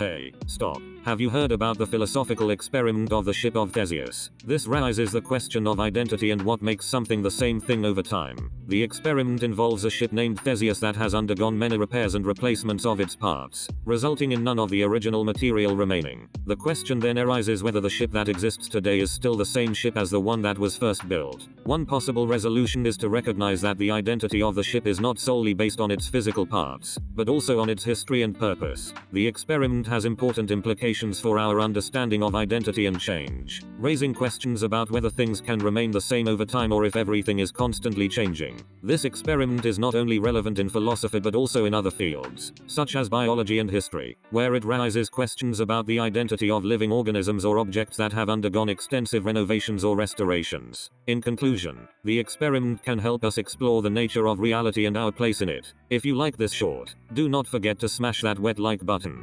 Hey, stop. Have you heard about the philosophical experiment of the ship of Theseus? This raises the question of identity and what makes something the same thing over time. The experiment involves a ship named Theseus that has undergone many repairs and replacements of its parts, resulting in none of the original material remaining. The question then arises whether the ship that exists today is still the same ship as the one that was first built. One possible resolution is to recognize that the identity of the ship is not solely based on its physical parts, but also on its history and purpose. The experiment has important implications for our understanding of identity and change, raising questions about whether things can remain the same over time or if everything is constantly changing. This experiment is not only relevant in philosophy but also in other fields, such as biology and history, where it raises questions about the identity of living organisms or objects that have undergone extensive renovations or restorations. In conclusion, the experiment can help us explore the nature of reality and our place in it. If you like this short, do not forget to smash that wet like button.